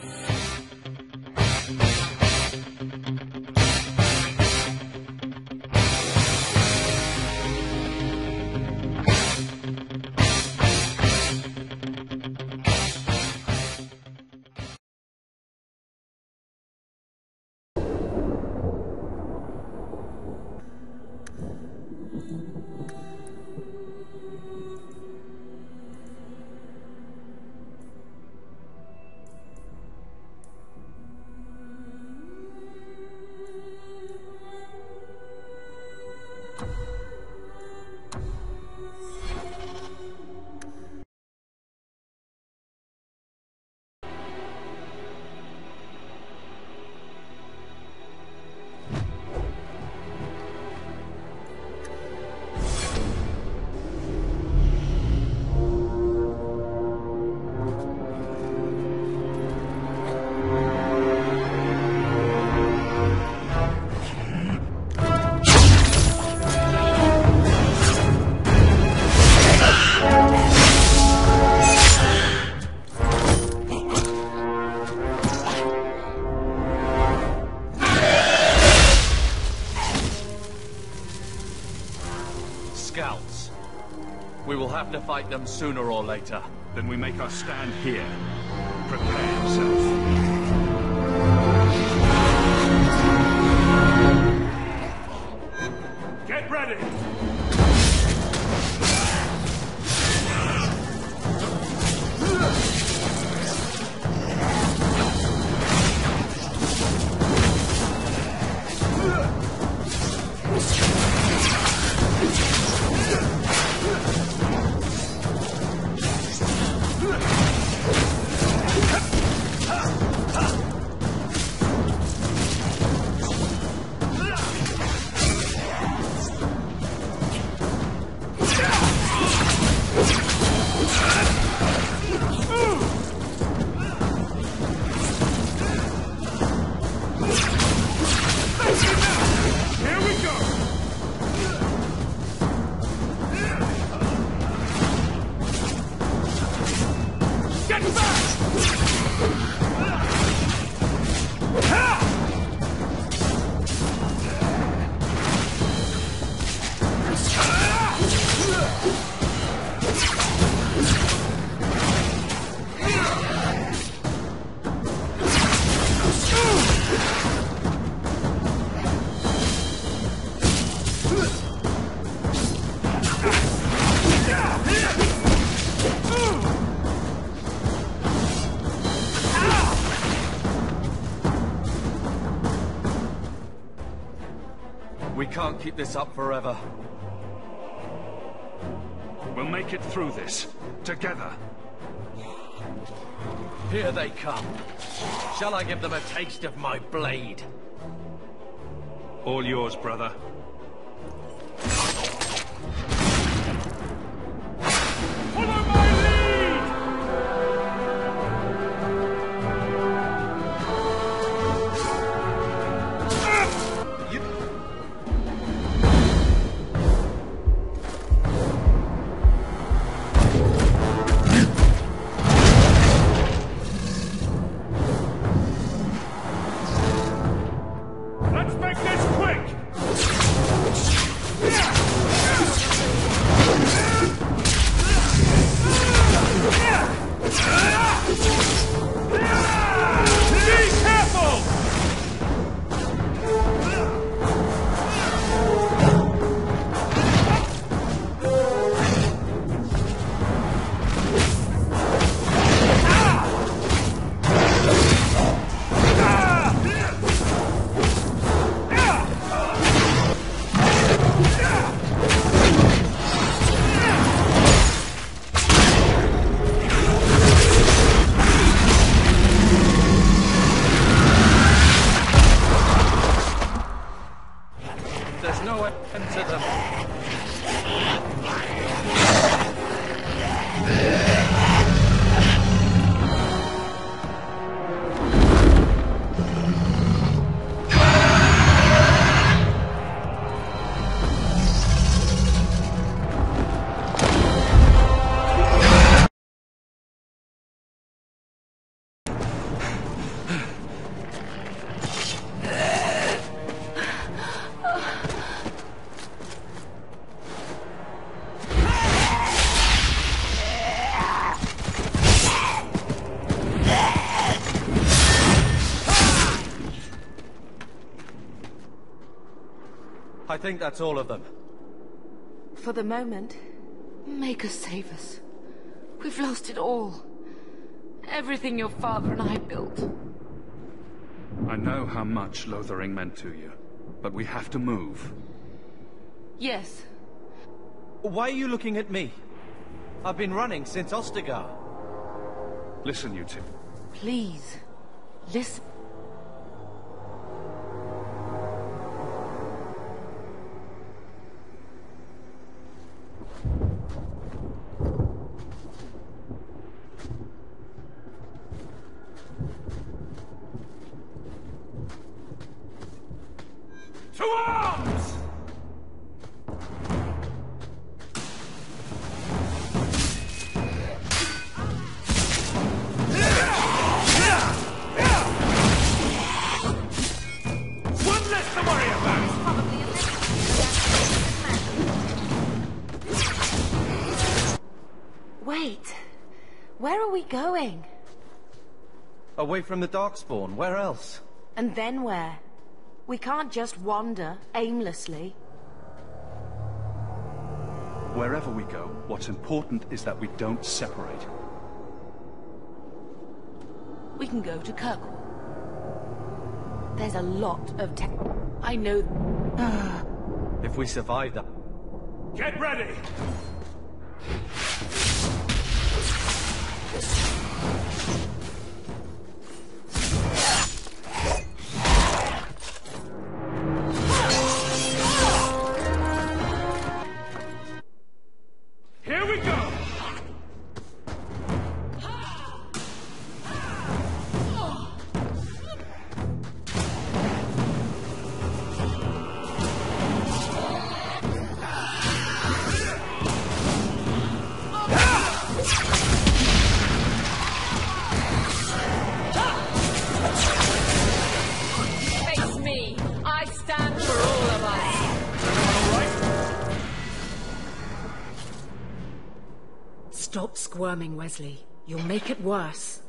Scouts. We will have to fight them sooner or later. Then we make our stand here. Prepare yourself. Get ready! Can't keep this up forever. We'll make it through this. Together. Here they come. Shall I give them a taste of my blade? All yours, brother. Think that's all of them. For the moment, Maker save us. We've lost it all. Everything your father and I built. I know how much Lothering meant to you, but we have to move. Yes, Why are you looking at me? I've been running since Ostagar. Listen, you two. please. Listen. Going? Away from the Darkspawn, where else? And then where? We can't just wander aimlessly. Wherever we go, what's important is that we don't separate. We can go to Kirkwall. There's a lot of tech. I know. If we survive that... Get ready! Stop squirming, Wesley. You'll make it worse.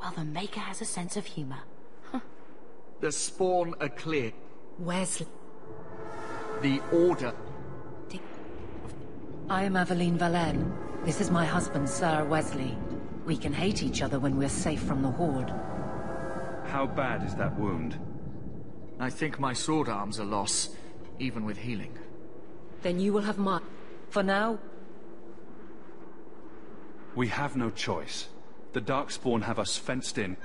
Well, the Maker has a sense of humor. The spawn are clear. Wesley. The order. I am Aveline Vallen. This is my husband, Sir Wesley. We can hate each other when we're safe from the Horde. How bad is that wound? I think my sword arm's a loss, even with healing. Then you will have my... For now, We have no choice. The Darkspawn have us fenced in.